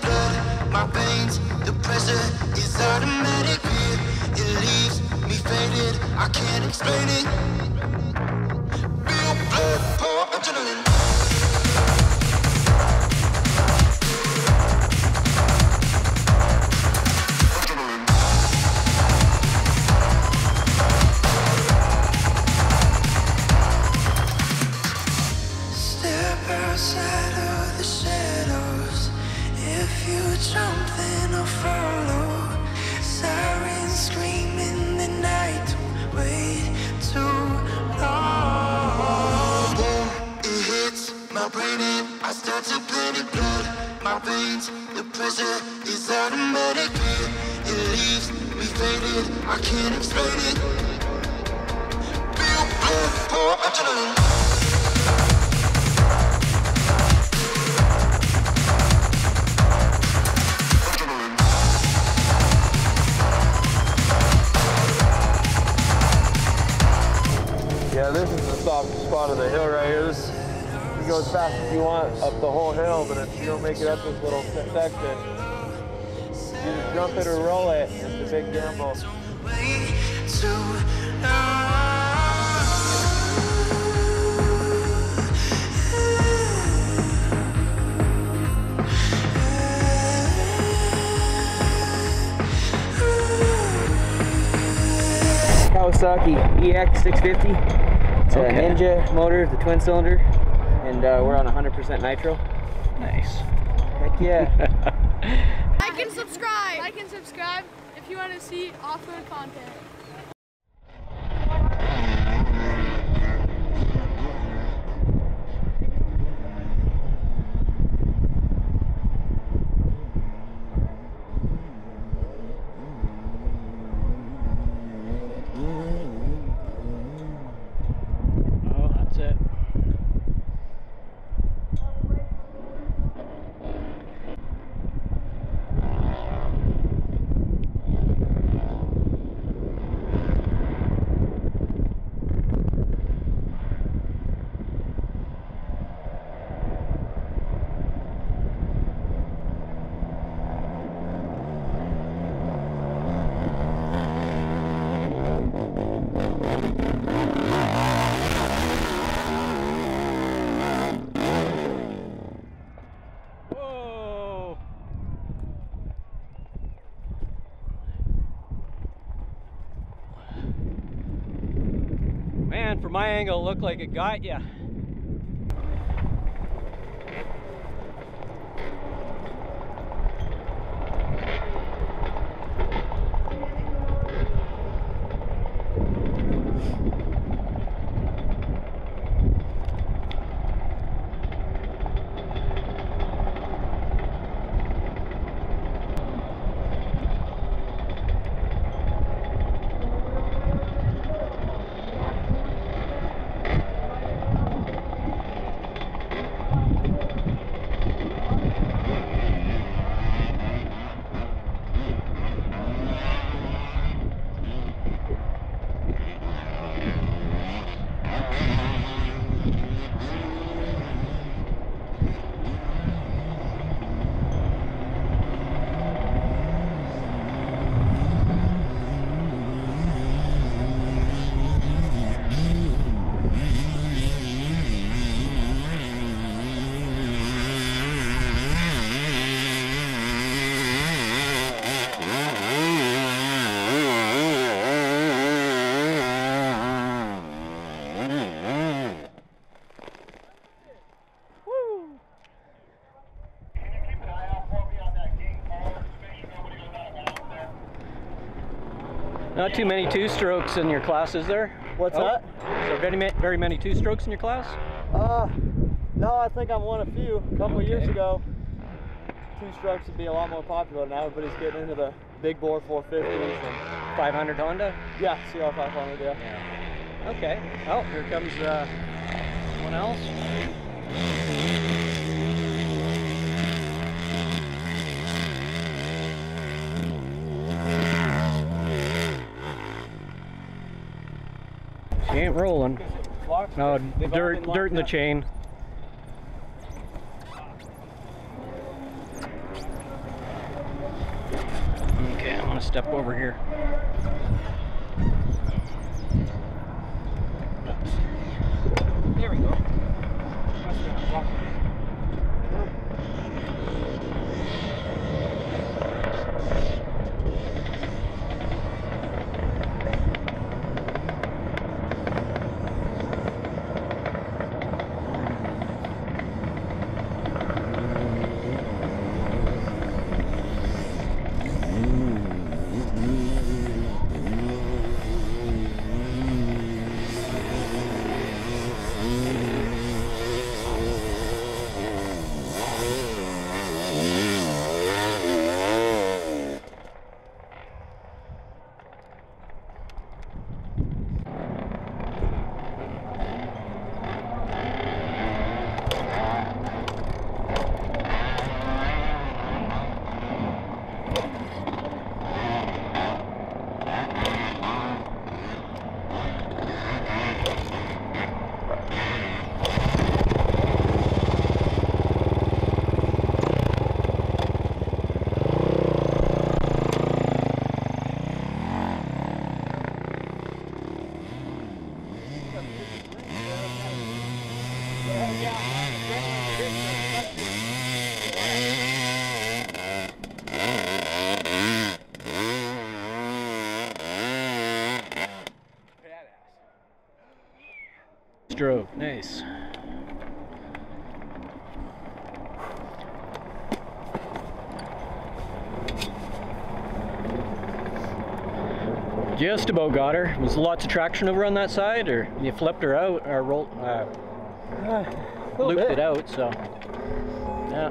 blood. My veins, the pressure is automatic. Yeah, it leaves me faded. I can't explain it. Spot of the hill right here. This, you go as fast as you want up the whole hill, but if you don't make it up this little section, you either jump it or roll it. It's a big gamble. Kawasaki EX650. It's a Ninja motor, the twin cylinder, and uh, we're on 100% nitro. Nice. Heck yeah. Like and subscribe. Like and subscribe if you want to see off-road content. Oh, that's it. Whoa. Man, from my angle, looked like it got you. Not too many two strokes in your class, is there? What's Oh, that? There very, ma- very many two strokes in your class? Uh, no, I think I'm one of few. A couple years ago, two strokes would be a lot more popular. Now everybody's getting into the big bore 450s and 500 Honda? yeah, CR500. Yeah. Okay. Oh, here comes uh, someone else. rolling. No, dirt, dirt in the chain. Okay, I'm gonna step over here. Drove, nice. Just about got her. Was lots of traction over on that side, or you flipped her out, or rolled, uh, Ah, looped bit. it out. So, yeah,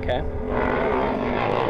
okay.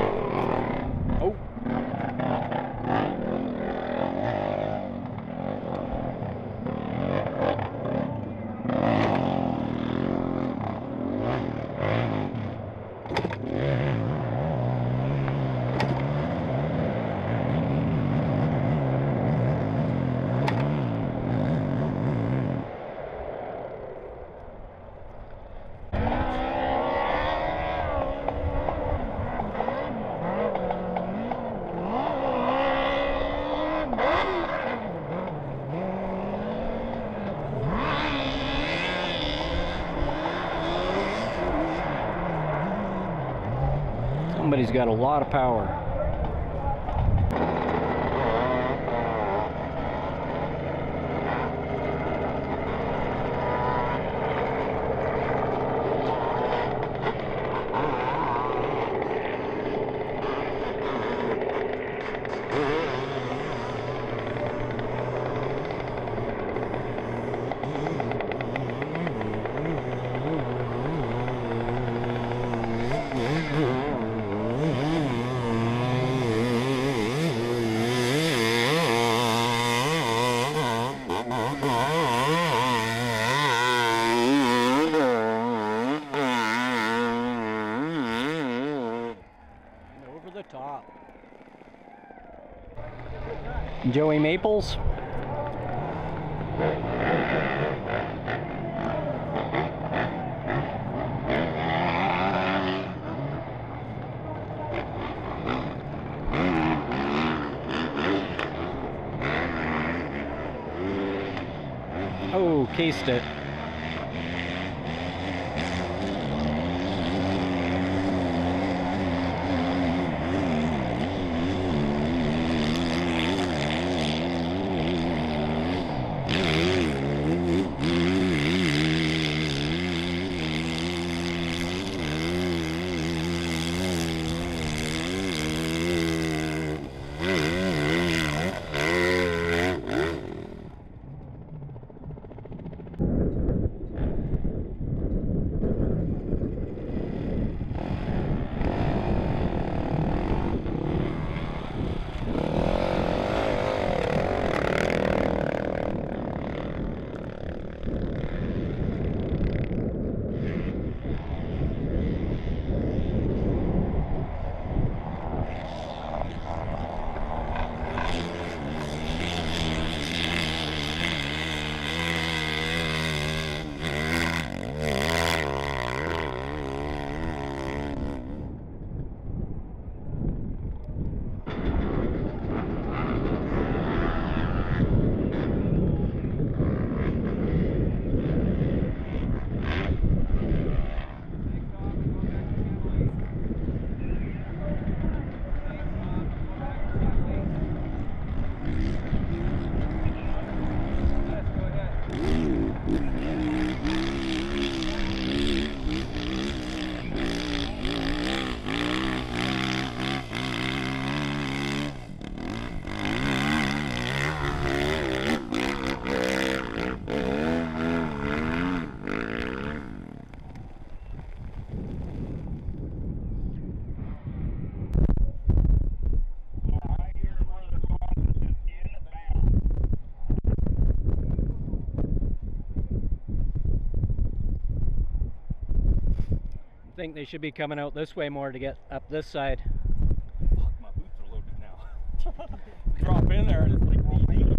Somebody's got a lot of power. Over the top. Joey Maples. Oh, cased it. Think they should be coming out this way more to get up this side. Fuck, my boots are loaded now. Drop in there and it's like knee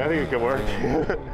I think it could work.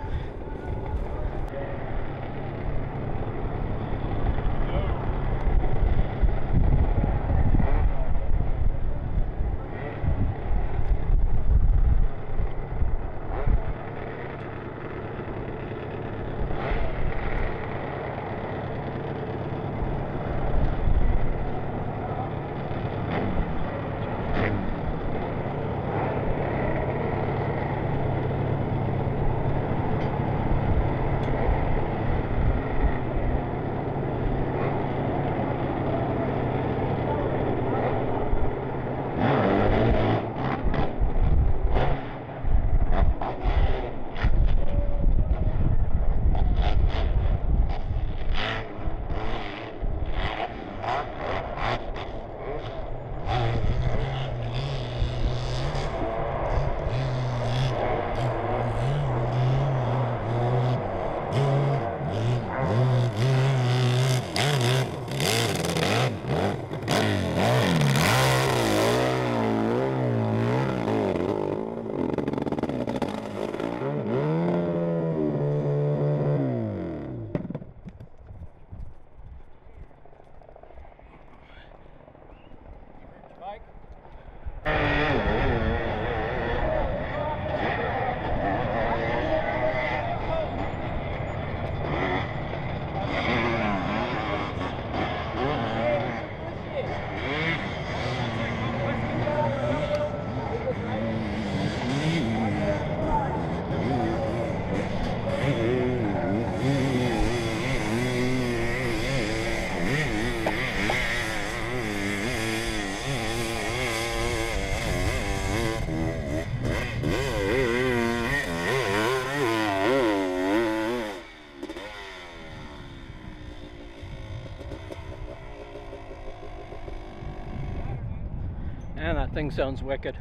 thing sounds wicked.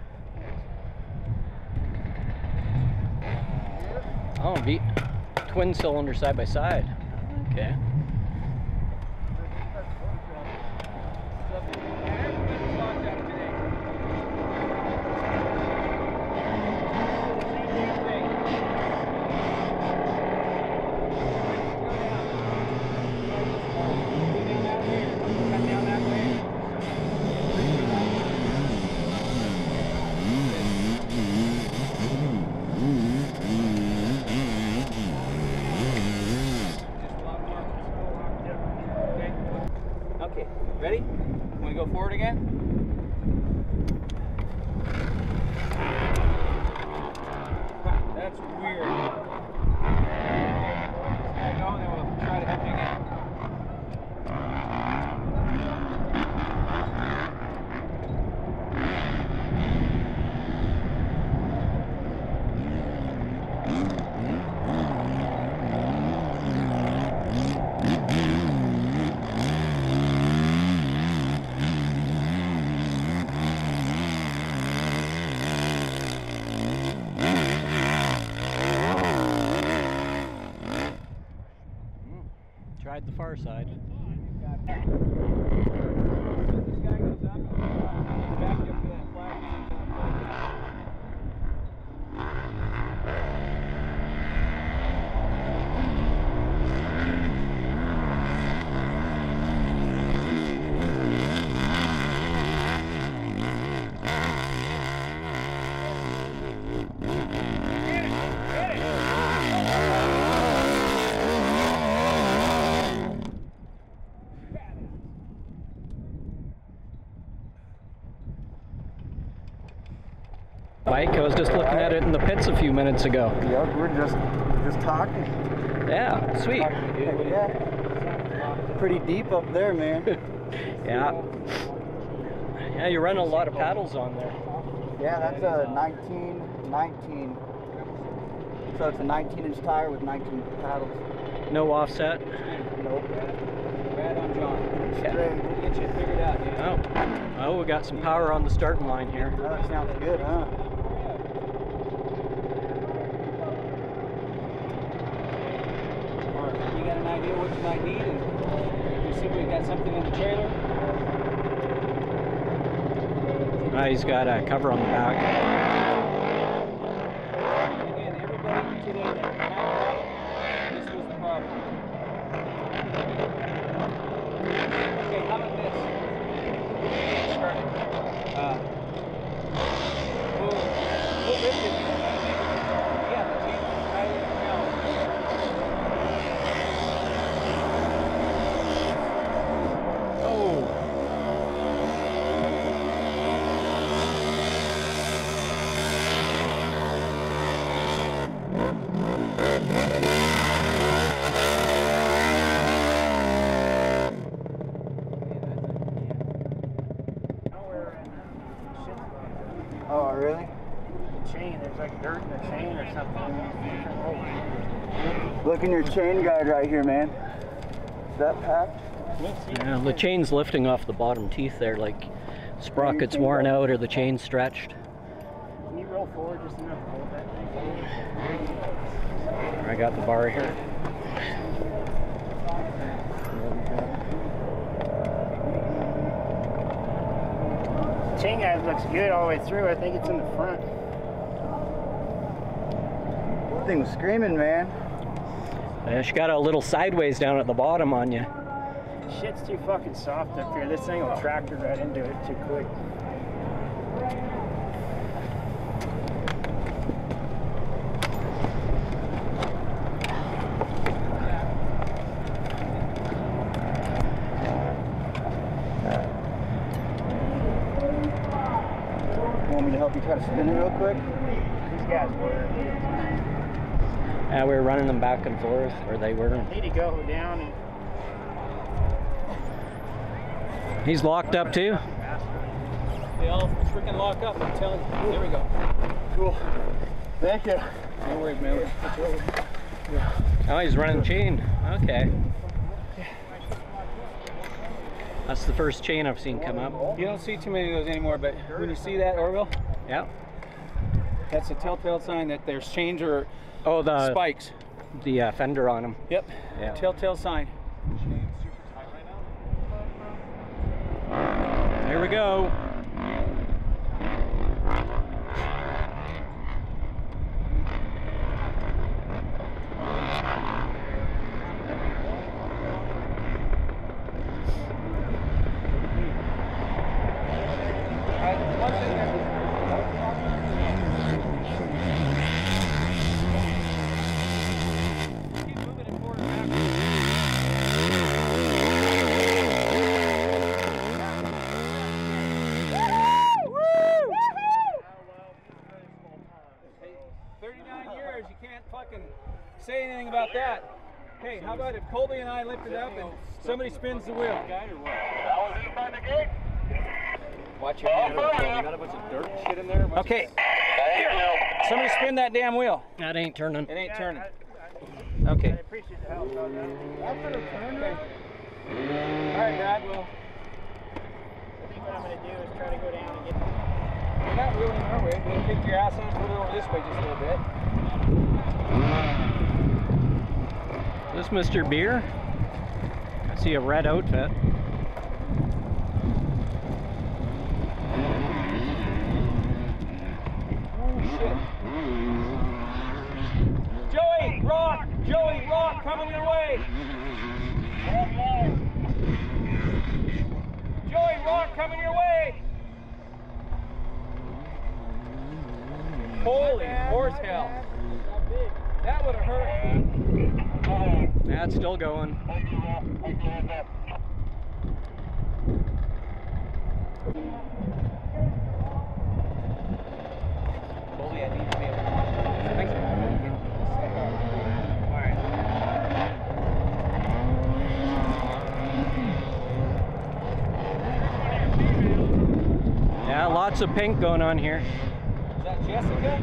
Oh, beat twin cylinder side by side. Okay. Okay, ready? Want to go forward again? That's weird. Okay, go, then we'll try to help you again. The far side. Mike, I was just looking at it in the pits a few minutes ago. Yep, we're just just talking. Yeah, sweet. Yeah. Pretty deep up there, man. Yeah. Yeah, you're running a lot of paddles on there. yeah, that's a 19, 19. So it's a 19 inch tire with 19 paddles. No offset. Nope. Right on, John. Yeah. We'll get you figured out, dude. Oh, oh, we got some power on the starting line here. Oh, that sounds good, huh? Or you got an idea what you might need, and see if we got something in the trailer. Ah, he's got a cover on the back. Again, everybody today that, this was the problem. Okay, how about this? Uh, we'll, we'll lift it. Yeah, the chain is tightly around. Oh, Oh, really? chain. There's like dirt in the chain or something. Look in your chain guide right here, man. Is that packed? yeah, the chain's lifting off the bottom teeth there, like sprocket's worn out or the chain stretched. Can you roll forward just enough to hold that thing? I got the bar here. Chain guide looks good all the way through. I think it's in the front. That thing was screaming, man. Yeah, she got a little sideways down at the bottom on you. Shit's too fucking soft up here. This thing will tractor right into it too quick. Want me to help you try to spin it real quick? These guys were. Yeah, we them back and forth, or they were. Need to go down and He's locked up too. They all freaking lock up, I'm telling you. There we go. Cool. Thank you. No worries, man. Oh, he's running chain. Okay. That's the first chain I've seen come up. You don't see too many of those anymore, but when you see that, Orville, Yeah. that's a telltale sign that there's change or Oh, the spikes. The uh, fender on them. Yep. Yeah. Telltale sign. There we go. Thirty-nine years, you can't fucking say anything about that. Hey, how about if Colby and I lift it up and somebody spins the wheel? Watch your hand. You got a bunch of dirt and shit in there? Okay. Somebody spin that damn wheel. That ain't turning. It ain't turning. Okay. I appreciate the help, though, guys. Okay. All right, Brad. Well, I think what I'm gonna do is try to go down and get. you're not wheeling our way. We'll kick your ass in and put it over this way just a little bit. This Mr. Beer? I see a red outfit. Joey, rock! Joey, rock coming your way! Joey, rock coming your way! Holy horse hell. That would have hurt. That's still going. Holy, I need to be able to. Yeah, lots of pink going on here. Is that Jessica?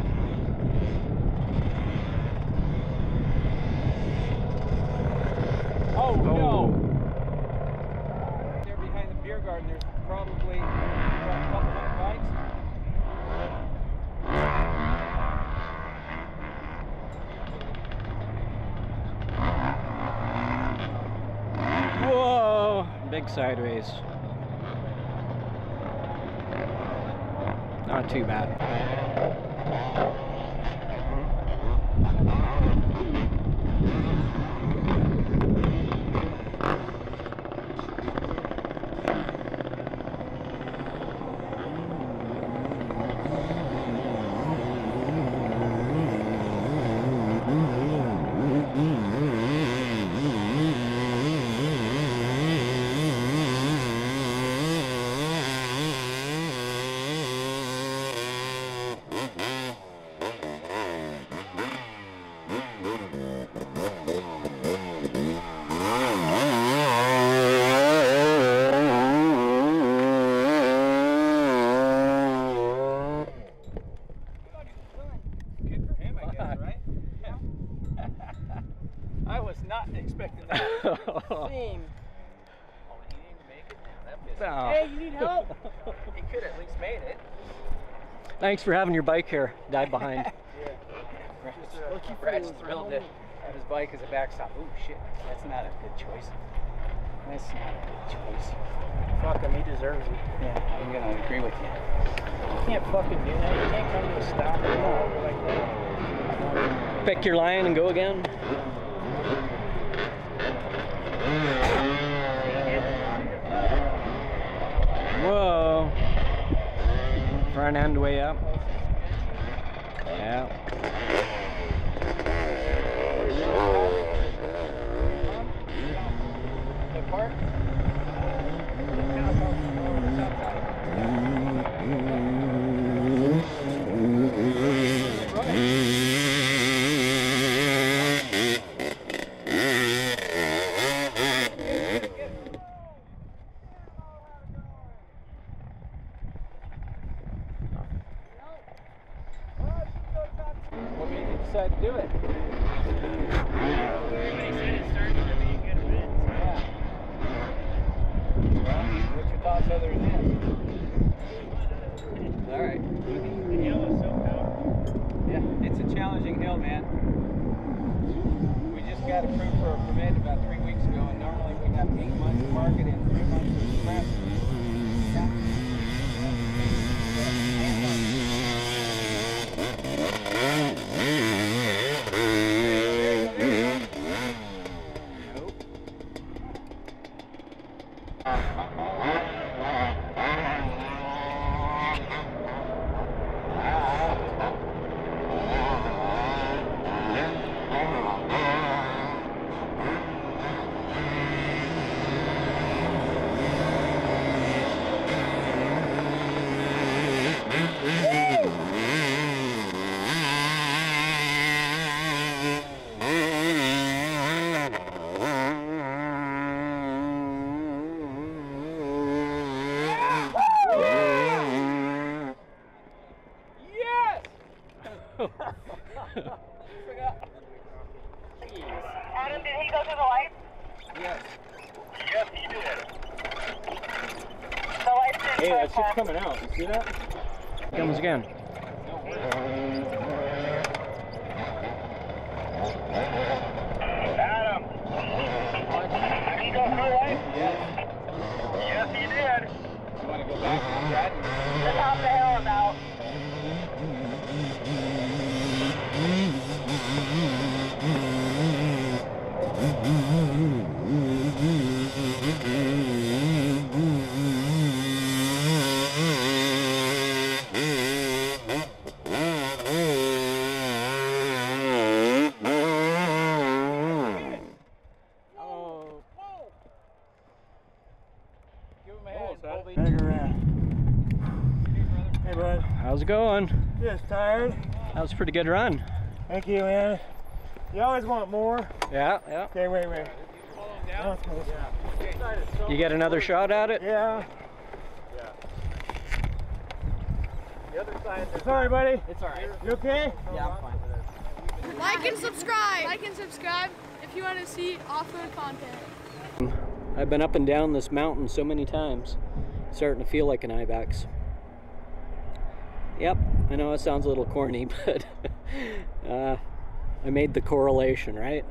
Oh, no. Oh. There behind the beer garden, there's probably a couple hundred bikes. Whoa! Big sideways. Not too bad. Good for him, I guess, right? I was not expecting that. Same. Oh. Hey, you need help? He could at least made it. Thanks for having your bike here. Dive behind. Brad's thrilled to have his bike as a backstop. Oh shit, that's not a good choice. That's not a good choice. Fuck him, he deserves it. Yeah, I'm gonna agree with you. You can't fucking do that. You can't come to a stop and go over like that. Pick your line and go again. Front end way up. Yeah. What made you decide to do it? Yeah. thoughts other than this? All right. Yeah, it's a challenging hill, man. We just got approved for a permit about three weeks ago, and normally we have eight months to market and three months to prep. Adam, did he go through the lights? Yes. Yes, he did. The lights didn't Hey, turn that shit's off. coming out. You see that? Comes again. Adam, did he go through the lights? Yes. Yes, he did. You want to go back that? The top of the hill is out. Oh. Give him a hand, Almost had it. Colby. Bigger in. Hey, bud. How's it going? Just tired. That was a pretty good run. Thank you, man. You always want more. Yeah, yeah. Okay, wait, wait. Down. You get another shot at it? Yeah. The other side. Sorry, buddy. It's all right. You okay? Yeah, I'm fine. Like and subscribe. Like and subscribe if you want to see off-road content. I've been up and down this mountain so many times. Starting to feel like an ibex. Yep, I know it sounds a little corny, but uh, I made the correlation, right?